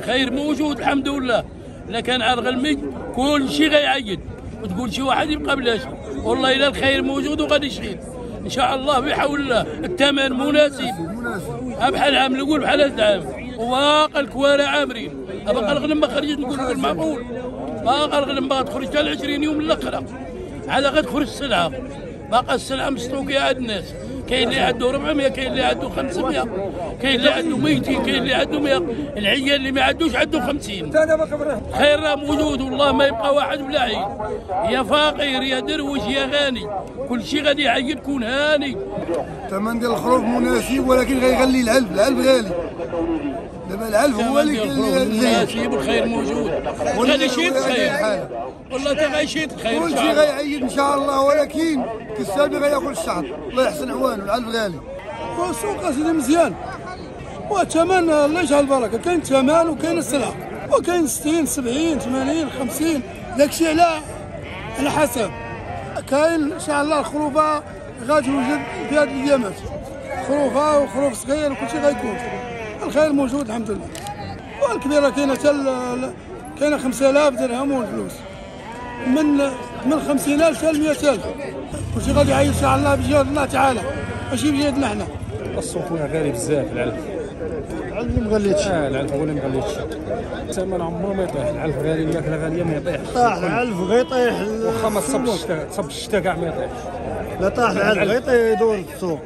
خير موجود الحمد لله. لكن على الغلمي كل شيء غيعيد. وتقول شي واحد يبقى بلا شيء. والله إلا الخير موجود وغادي يشغل إن شاء الله بحول الله الثمن مناسب. بحال عام الأول بحال هذا العام. وباقى الكوارع عامرين. باقى الغنم ما خرجت نقول لك معقول باقى الغنم باغا تخرج حتى 20 يوم الأخرى. عاد غتخرج السلعة. باقى السلعة مستوكيه عند الناس. كاين اللي عنده 400 كاين اللي عنده 500 كاين اللي عنده 200 كاين اللي عنده 100 العيال اللي ما عندوش عنده 50 خير راه موجود والله ما يبقى واحد بلا عين يا فقير يا درويش يا غني كل شيء غادي يعيد كون هاني الثمن ديال الخروف مناسب ولكن غيغلي العلف العلف غالي. دابا العلف هو اللي مناسب والخير موجود. وغادي يشيد الخير. والله تا الخير كل شيء غيعيد إن شاء الله ولكن كالسالبي غياكل الشعر الله يحسن عوانه العلف غالي. السوق اسيدي مزيان. والثمن الله يجعل البركة. كاين الثمن وكاين السلعة. وكاين 60 70 80 50 داكشي على على حسب. كاين إن شاء الله الخروفه غتوجد في هذه الأيامات. خروفه وخروف صغير وكل شيء غيكون. الخير موجود الحمد لله. والكبيرة كاينة حتى كاينة 5000 درهم والفلوس من من 50000 حتى 100000 كلشي غادي يعيش إن شاء الله بجهد الله تعالى. ماشي بجهدنا حنا. السوق هنا غالي بزاف العلف العلف ما مغليتش آه العلف هو اللي مغليتش الثمن عمره ما يطيح العلف غالي الماكلة غالية ما يطيحش. طاح العلف غيطيح واخا ما تصبش تصب الشتاء كاع ما يطيحش. لا طاح العلف غيطيح يدور السوق.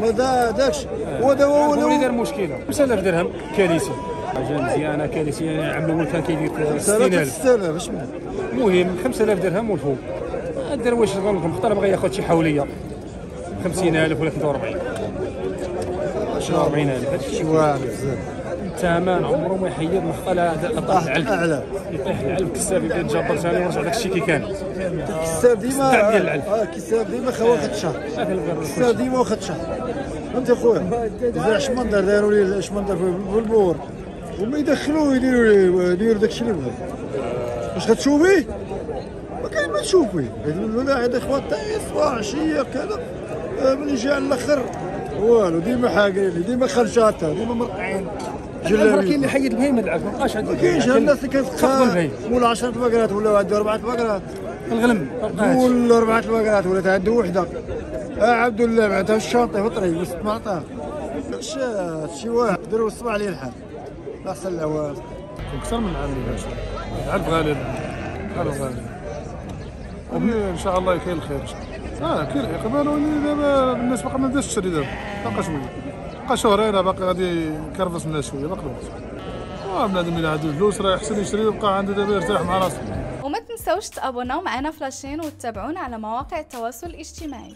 ما دا داكش. هو دا هو هو اللي دار مشكلة. 5000 درهم؟ كاليسي حاجة مزيانة كاليسي العام الأول كان كيدير 60000 6000 اش المهم 5000 درهم والفوق. الدرويش نقول لكم؟ خطر بغى ياخذ شي حولية. 50000 ولا 43 40000 هذا الشيء واعر بزاف. الثمن عمره ما يحيد لا طاح العلف اعلى يطيح العلف كساب يبدا يتجبر ثاني ورجع داك الشيء كي كان. كساب ديما. آه كساب ديما خا واخد شهر. هذا كساب ديما واخد شهر. فهمت اخويا إذا شمندر داروا لي شمندر في البور وما يدخلوه يديروا لي يديروا داك الشيء اللي بغا واش غتشوفيه ما كاين ما تشوفيه ولا عاد اخوات صباح عشية كذا. آه، ملي جا على الأخر والو ديما حاقرين ديما خرجاتها ديما مرقعين. راه كاين اللي يحيد البهيمة العلف ما بقاش عندي ما كاينش الناس اللي البهيم ولا 10 بقرات ولا عنده أربعة بقرات. بقاش. ولا أربعة بقرات ولا عنده وحده عبد الله معناتها الشرطه في الطريق بس ما عطاه شات شي واحد دروا الصباح عليه الحال. احسن الاوان أكثر من عام العلف غالي العلف غالي وبني إن شاء الله كاين الخير آه كاين اقبال ولي دابا الناس باقا ما بداش تشري دابا. باقا شوية. باقا شهرين باقي غادي يكرفس الناس شوية. باقي الوقت. آه بنادم اللي عنده فلوس راه يحسن يشري ويبقى عنده دابا يرتاح مع راسه. وما تنسوش تابوناو معنا فلاشين وتتابعونا على مواقع التواصل الاجتماعي.